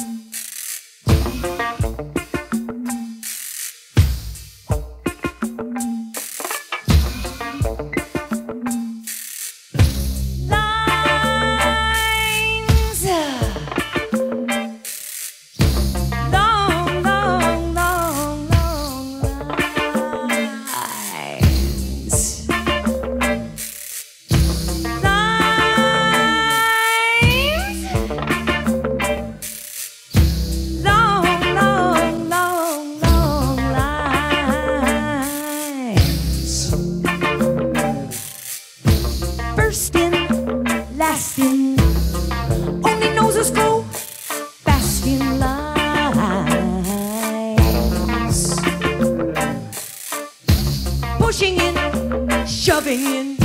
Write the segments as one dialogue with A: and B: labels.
A: Lines. Shoving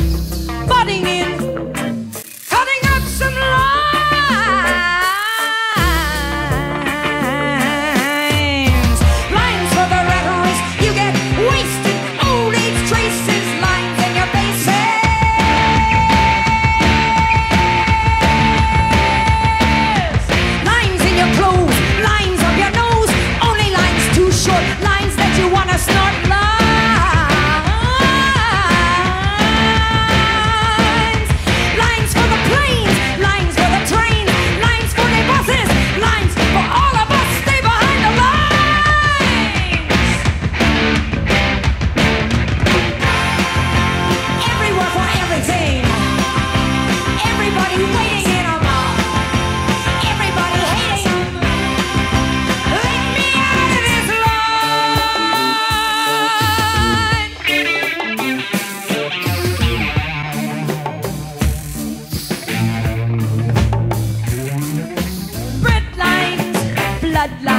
A: la.